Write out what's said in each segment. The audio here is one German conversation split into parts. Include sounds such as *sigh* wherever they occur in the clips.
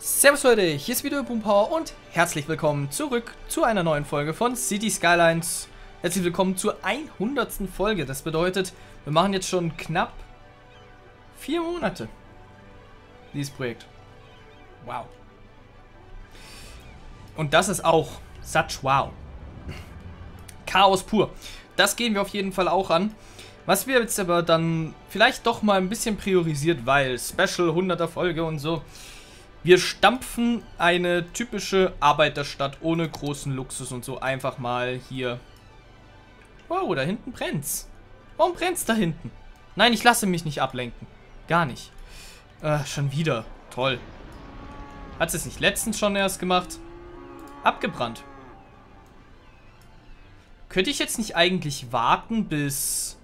Servus Leute, hier ist wieder Boompower und herzlich willkommen zurück zu einer neuen Folge von City Skylines. Herzlich willkommen zur 100. Folge. Das bedeutet, wir machen jetzt schon knapp vier Monate dieses Projekt. Wow. Und das ist auch such wow. Chaos pur. Das gehen wir auf jeden Fall auch an. Was wir jetzt aber dann vielleicht doch mal ein bisschen priorisiert, weil Special 100er Folge und so. Wir stampfen eine typische Arbeiterstadt ohne großen Luxus und so einfach mal hier. Wow, da hinten brennt's. Warum brennt's da hinten? Nein, ich lasse mich nicht ablenken. Gar nicht. Äh, schon wieder. Toll. Hat es nicht letztens schon erst gemacht? Abgebrannt. Könnte ich jetzt nicht eigentlich warten bis...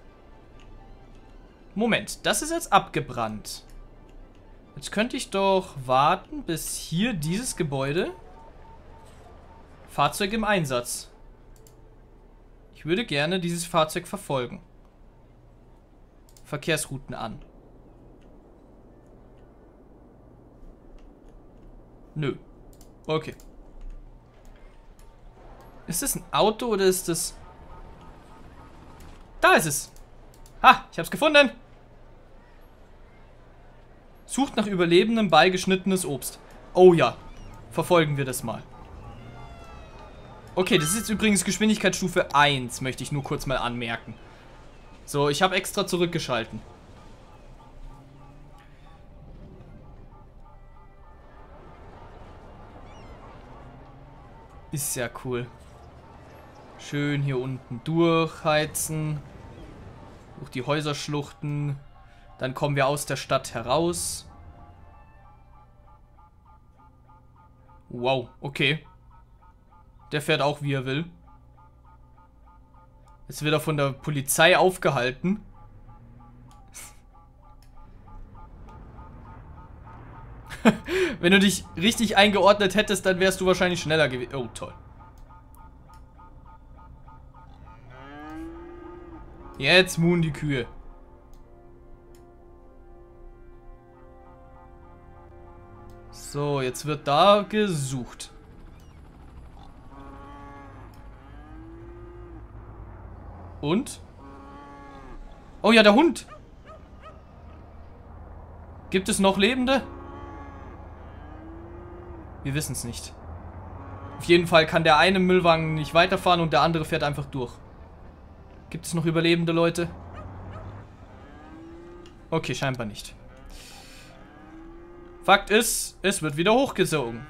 Moment, das ist jetzt abgebrannt. Jetzt könnte ich doch warten, bis hier dieses Gebäude... Fahrzeug im Einsatz. Ich würde gerne dieses Fahrzeug verfolgen. Verkehrsrouten an. Nö. Okay. Ist das ein Auto oder ist das... Da ist es. Ha, ich hab's gefunden. Sucht nach Überlebendem beigeschnittenes Obst. Oh ja. Verfolgen wir das mal. Okay, das ist jetzt übrigens Geschwindigkeitsstufe 1, möchte ich nur kurz mal anmerken. So, ich habe extra zurückgeschalten. Ist ja cool. Schön hier unten durchheizen. Durch die Häuserschluchten. Dann kommen wir aus der Stadt heraus. Wow, okay. Der fährt auch, wie er will. Jetzt wird er von der Polizei aufgehalten. *laughs* Wenn du dich richtig eingeordnet hättest, dann wärst du wahrscheinlich schneller gewesen. Oh, toll. Jetzt Moon die Kühe. So, jetzt wird da gesucht. Und? Oh ja, der Hund. Gibt es noch Lebende? Wir wissen es nicht. Auf jeden Fall kann der eine Müllwagen nicht weiterfahren und der andere fährt einfach durch. Gibt es noch überlebende Leute? Okay, scheinbar nicht. Fakt ist, es wird wieder hochgesogen.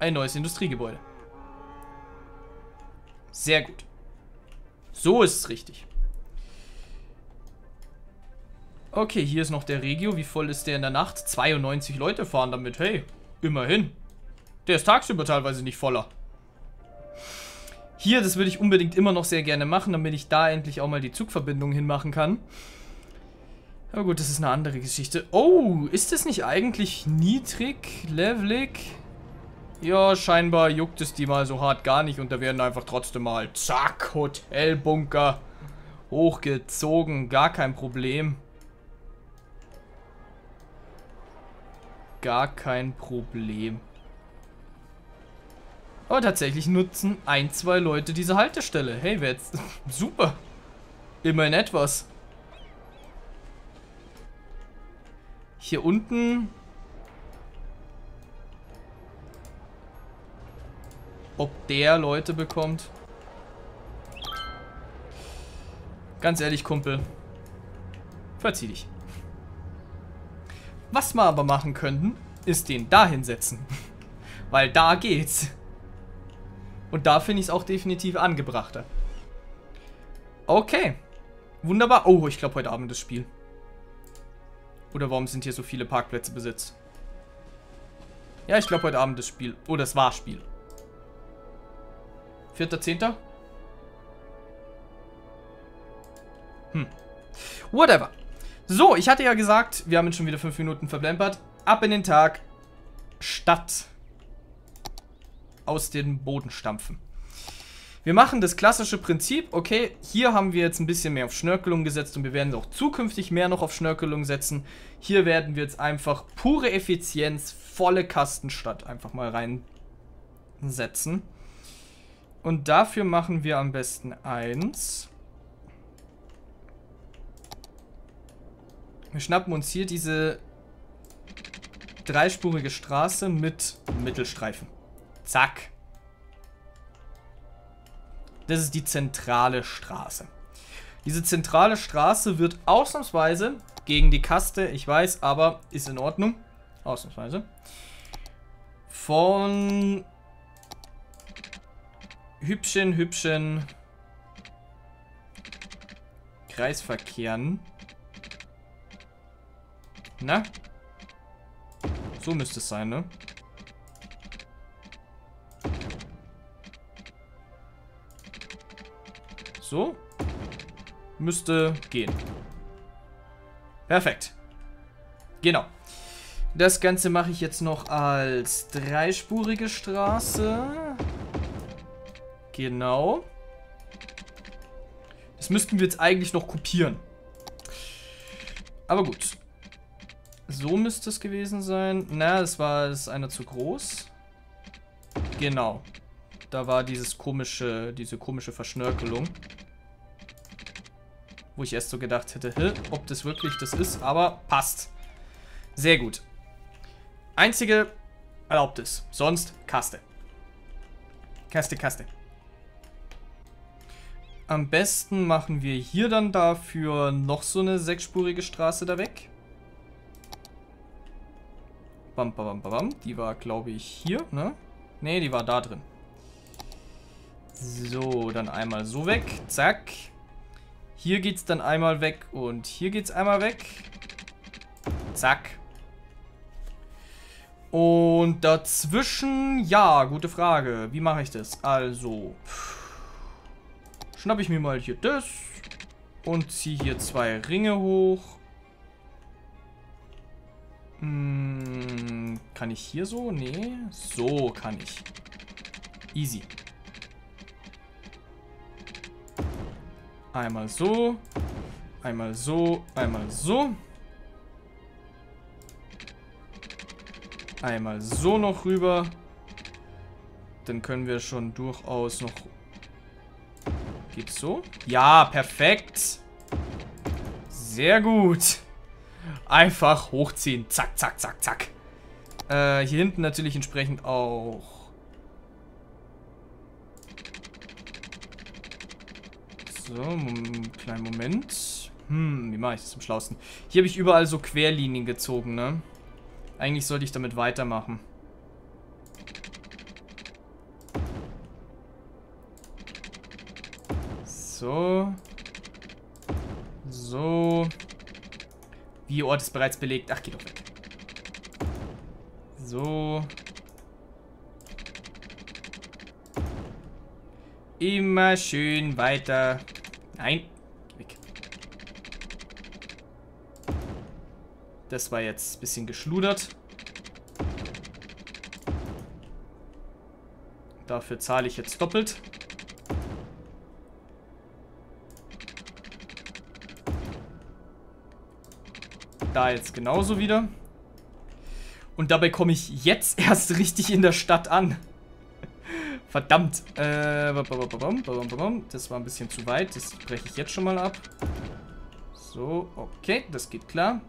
Ein neues Industriegebäude. Sehr gut. So ist es richtig. Okay, hier ist noch der Regio. Wie voll ist der in der Nacht? 92 Leute fahren damit. Hey, immerhin. Der ist tagsüber teilweise nicht voller. Hier, das würde ich unbedingt immer noch sehr gerne machen, damit ich da endlich auch mal die Zugverbindung hinmachen kann. Aber gut, das ist eine andere Geschichte. Oh, ist das nicht eigentlich niedrig, levelig? Ja, scheinbar juckt es die mal so hart gar nicht und da werden einfach trotzdem mal, zack, Hotelbunker hochgezogen. Gar kein Problem. Gar kein Problem. Aber tatsächlich nutzen ein, zwei Leute diese Haltestelle. Hey, wer jetzt... *laughs* Super. Immerhin etwas. Hier unten... Ob der Leute bekommt? Ganz ehrlich, Kumpel. Verzieh dich. Was wir aber machen könnten, ist den da hinsetzen. *laughs* Weil da geht's. Und da finde ich es auch definitiv angebrachter. Okay. Wunderbar. Oh, ich glaube heute Abend das Spiel. Oder warum sind hier so viele Parkplätze besetzt? Ja, ich glaube heute Abend das Spiel. Oh, das war Spiel. Vierter, Zehnter? Hm. Whatever. So, ich hatte ja gesagt, wir haben jetzt schon wieder fünf Minuten verblempert. Ab in den Tag. Stadt. Aus dem Boden stampfen. Wir machen das klassische Prinzip, okay, hier haben wir jetzt ein bisschen mehr auf Schnörkelung gesetzt und wir werden auch zukünftig mehr noch auf Schnörkelung setzen. Hier werden wir jetzt einfach pure Effizienz, volle Kastenstadt einfach mal reinsetzen. Und dafür machen wir am besten eins. Wir schnappen uns hier diese dreispurige Straße mit Mittelstreifen. Zack. Das ist die zentrale Straße. Diese zentrale Straße wird ausnahmsweise gegen die Kaste, ich weiß, aber ist in Ordnung. Ausnahmsweise. Von hübschen, hübschen Kreisverkehren. Na? So müsste es sein, ne? So. Müsste gehen. Perfekt. Genau. Das Ganze mache ich jetzt noch als dreispurige Straße. Genau. Das müssten wir jetzt eigentlich noch kopieren. Aber gut. So müsste es gewesen sein. Na, das war das einer zu groß. Genau. Da war dieses komische, diese komische Verschnörkelung. Wo ich erst so gedacht hätte, ob das wirklich das ist, aber passt. Sehr gut. Einzige erlaubt es. Sonst Kaste. Kaste, Kaste. Am besten machen wir hier dann dafür noch so eine sechsspurige Straße da weg. Bam, bam, bam, bam. Die war, glaube ich, hier, ne? Ne, die war da drin. So, dann einmal so weg. Zack. Hier geht's dann einmal weg und hier geht's einmal weg. Zack. Und dazwischen, ja, gute Frage. Wie mache ich das? Also, schnappe ich mir mal hier das und ziehe hier zwei Ringe hoch. Hm, kann ich hier so? Nee, so kann ich. Easy. Einmal so. Einmal so. Einmal so. Einmal so noch rüber. Dann können wir schon durchaus noch... Geht's so? Ja, perfekt. Sehr gut. Einfach hochziehen. Zack, zack, zack, zack. Äh, hier hinten natürlich entsprechend auch So, kleinen Moment. Hm, wie mache ich das zum Schlausten? Hier habe ich überall so Querlinien gezogen, ne? Eigentlich sollte ich damit weitermachen. So. So. Wie Ort ist bereits belegt. Ach, geh doch weg. So. Immer schön weiter. Nein. Weg. Das war jetzt ein bisschen geschludert. Dafür zahle ich jetzt doppelt. Da jetzt genauso wieder. Und dabei komme ich jetzt *laughs* erst richtig in der Stadt an. Verdammt. Äh, das war ein bisschen zu weit. Das breche ich jetzt schon mal ab. So, okay, das geht klar.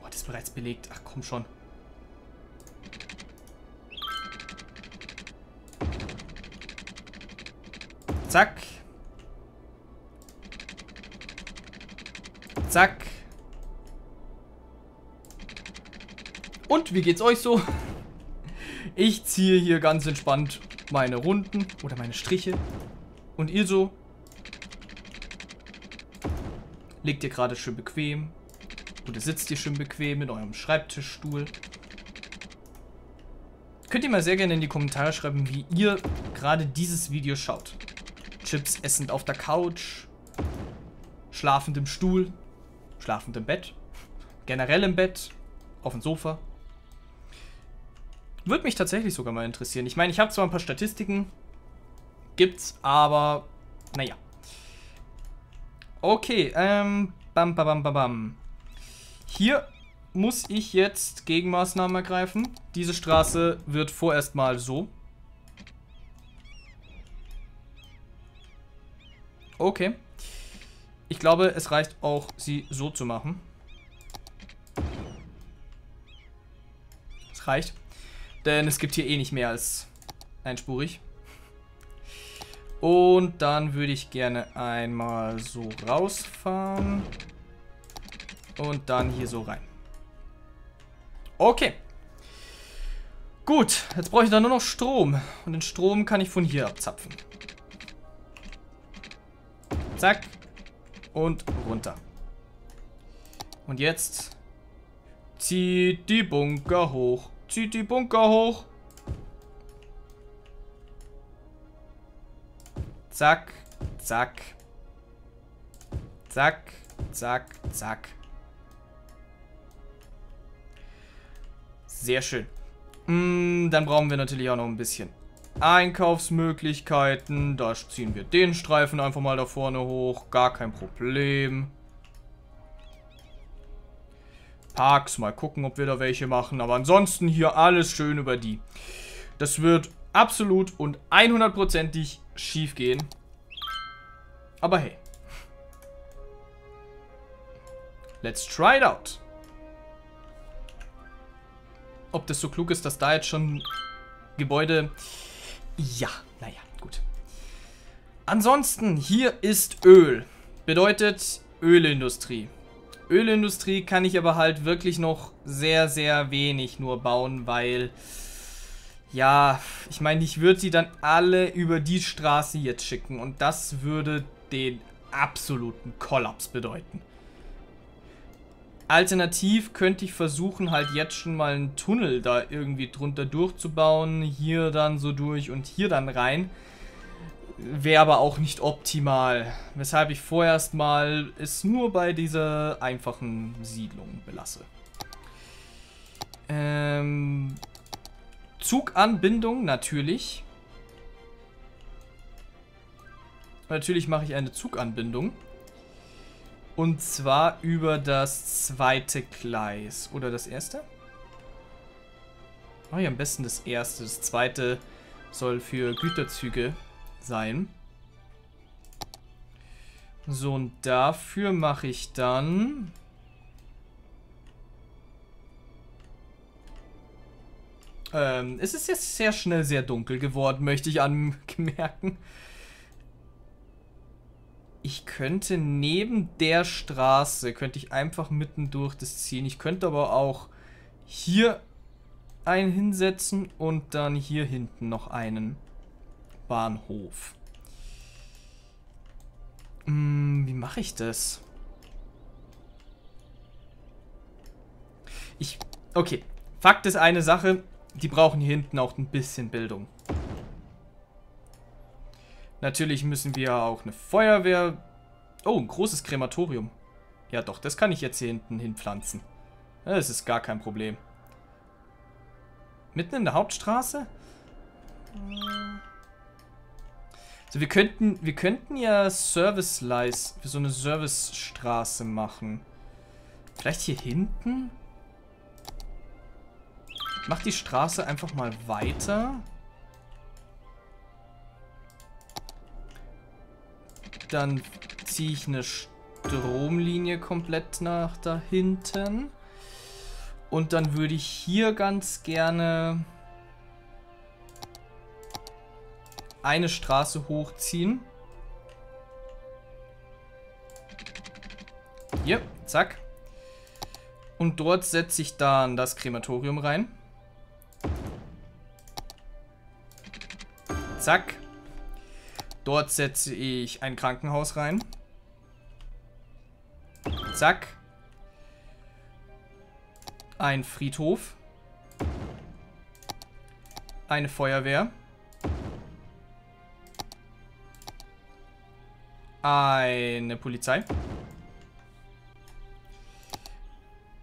Oh, das ist bereits belegt. Ach, komm schon. Zack. Zack. Und wie geht's euch so? Ich ziehe hier ganz entspannt meine Runden oder meine Striche. Und ihr so? Legt ihr gerade schön bequem? Oder sitzt ihr schön bequem in eurem Schreibtischstuhl? Könnt ihr mal sehr gerne in die Kommentare schreiben, wie ihr gerade dieses Video schaut. Chips essend auf der Couch, schlafend im Stuhl, schlafend im Bett, generell im Bett, auf dem Sofa. Würde mich tatsächlich sogar mal interessieren. Ich meine, ich habe zwar ein paar Statistiken, gibt's, aber naja. Okay, ähm, bam, bam, bam, bam. Hier muss ich jetzt Gegenmaßnahmen ergreifen. Diese Straße wird vorerst mal so. Okay. Ich glaube, es reicht auch, sie so zu machen. Es reicht. Denn es gibt hier eh nicht mehr als einspurig. Und dann würde ich gerne einmal so rausfahren. Und dann hier so rein. Okay. Gut, jetzt brauche ich dann nur noch Strom. Und den Strom kann ich von hier abzapfen. Zack. Und runter. Und jetzt zieht die Bunker hoch. Zieht die Bunker hoch. Zack, zack. Zack, zack, zack. Sehr schön. Mm, dann brauchen wir natürlich auch noch ein bisschen Einkaufsmöglichkeiten. Da ziehen wir den Streifen einfach mal da vorne hoch. Gar kein Problem. Parks, mal gucken, ob wir da welche machen. Aber ansonsten hier alles schön über die. Das wird absolut und 100%ig schief gehen. Aber hey. Let's try it out. Ob das so klug ist, dass da jetzt schon Gebäude... Ja, naja, gut. Ansonsten, hier ist Öl. Bedeutet Ölindustrie. Ölindustrie kann ich aber halt wirklich noch sehr, sehr wenig nur bauen, weil... Ja, ich meine, ich würde sie dann alle über die Straße jetzt schicken und das würde den absoluten Kollaps bedeuten. Alternativ könnte ich versuchen, halt jetzt schon mal einen Tunnel da irgendwie drunter durchzubauen. Hier dann so durch und hier dann rein. Wäre aber auch nicht optimal. Weshalb ich vorerst mal es nur bei dieser einfachen Siedlung belasse. Ähm, Zuganbindung natürlich. Natürlich mache ich eine Zuganbindung. Und zwar über das zweite Gleis. Oder das erste? Oh ja, am besten das erste. Das zweite soll für Güterzüge sein. So, und dafür mache ich dann... Ähm, es ist jetzt sehr schnell sehr dunkel geworden, möchte ich *laughs* anmerken. Ich könnte neben der Straße, könnte ich einfach mitten durch das ziehen. Ich könnte aber auch hier einen hinsetzen und dann hier hinten noch einen Bahnhof. Hm, wie mache ich das? Ich, okay. Fakt ist eine Sache, die brauchen hier hinten auch ein bisschen Bildung. Natürlich müssen wir auch eine Feuerwehr... Oh, ein großes Krematorium. Ja doch, das kann ich jetzt hier hinten hinpflanzen. Das ist gar kein Problem. Mitten in der Hauptstraße? So, wir könnten, wir könnten ja Service-Lies für so eine Servicestraße machen. Vielleicht hier hinten? Mach die Straße einfach mal weiter. Dann ziehe ich eine Stromlinie komplett nach da hinten. Und dann würde ich hier ganz gerne eine Straße hochziehen. Hier, zack. Und dort setze ich dann das Krematorium rein. Zack. Dort setze ich ein Krankenhaus rein. Zack. Ein Friedhof. Eine Feuerwehr. Eine Polizei.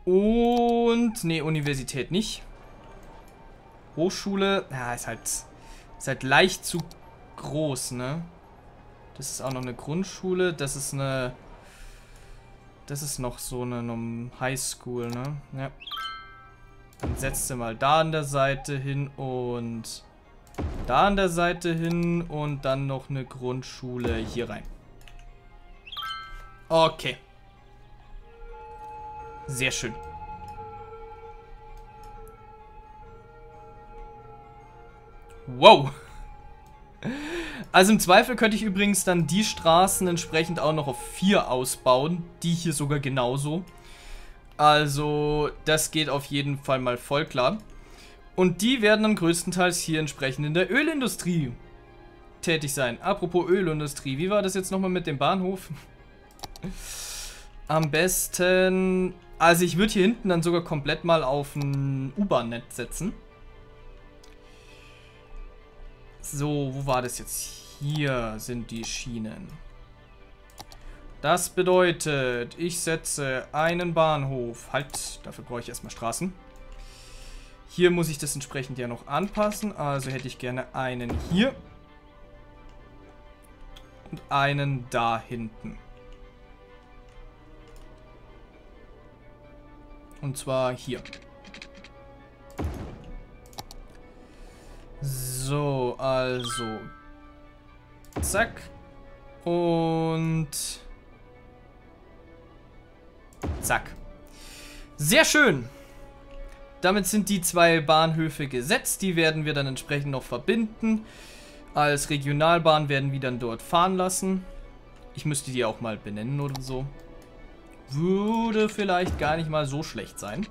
Und, nee, Universität nicht. Hochschule, ja, ist halt, ist halt leicht zu groß, ne? Das ist auch noch eine Grundschule, das ist eine, das ist noch so eine, Highschool, ne? Ja. Dann setzt du mal da an der Seite hin und da an der Seite hin und dann noch eine Grundschule hier rein. Okay. Sehr schön. Wow. Also im Zweifel könnte ich übrigens dann die Straßen entsprechend auch noch auf 4 ausbauen. Die hier sogar genauso. Also das geht auf jeden Fall mal voll klar. Und die werden dann größtenteils hier entsprechend in der Ölindustrie tätig sein. Apropos Ölindustrie, wie war das jetzt nochmal mit dem Bahnhof? Am besten... Also ich würde hier hinten dann sogar komplett mal auf ein U-Bahn-Netz setzen. So, wo war das jetzt? Hier sind die Schienen. Das bedeutet, ich setze einen Bahnhof. Halt, dafür brauche ich erstmal Straßen. Hier muss ich das entsprechend ja noch anpassen. Also hätte ich gerne einen hier. Und einen da hinten. Und zwar hier. So, also. Zack. Und... Zack. Sehr schön. Damit sind die zwei Bahnhöfe gesetzt. Die werden wir dann entsprechend noch verbinden. Als Regionalbahn werden wir dann dort fahren lassen. Ich müsste die auch mal benennen oder so. Würde vielleicht gar nicht mal so schlecht sein.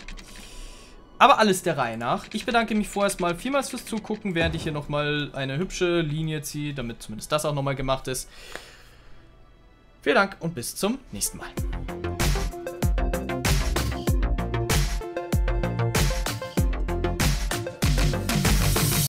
Aber alles der Reihe nach. Ich bedanke mich vorerst mal vielmals fürs Zugucken, während ich hier nochmal eine hübsche Linie ziehe, damit zumindest das auch nochmal gemacht ist. Vielen Dank und bis zum nächsten Mal.